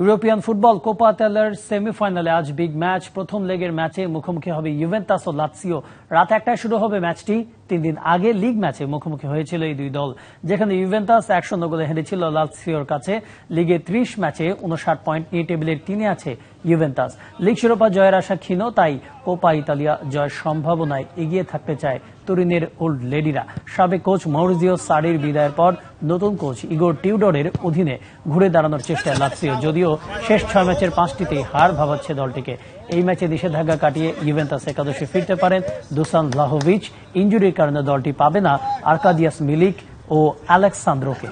European football Copa তেলের সেমিফাইনালে আজ বিগ ম্যাচ। প্রথম লেগের ম্যাচে মুখোমুখি হবে ইউভেন্তাস ও লাৎসিও। রাত একটায় শুরু হবে ম্যাচটি। তিন দিন আগে লিগ ম্যাচে মুখোমুখি হয়েছিল এই দুই দল। যেখানে ইউভেন্তাস এক শূন্য গোলে হেরেছিল লাৎসিওর কাছে। লিগে ত্রিশ ম্যাচে উনষাট পয়েন্ট নিয়ে টেবিলের তিনে আছে ইউভেন্তাস লিগ শিরোপা জয়ের আশা ক্ষীণ, তাই কোপা ইতালিয়া জয়ের সম্ভাবনায় এগিয়ে থাকতে চায় তরুণের ওল্ড লেডিরা। সাবেক কোচ মৌরিজিও সারির বিদায়ের পর নতুন কোচ ইগোর টিউডরের অধীনে ঘুরে দাঁড়ানোর চেষ্টায় লাৎসিও যদিও শেষ ছয় ম্যাচের পাঁচটিতেই হার ভাবাচ্ছে দলটিকে। এই ম্যাচে নিষেধাজ্ঞা কাটিয়ে ইভেন্টাস একাদশে ফিরতে পারেন দুসান লাহোভিচ। ইঞ্জুরির কারণে দলটি পাবে না আর্কাদিয়াস মিলিক ও অ্যালেক্সান্দ্রোকে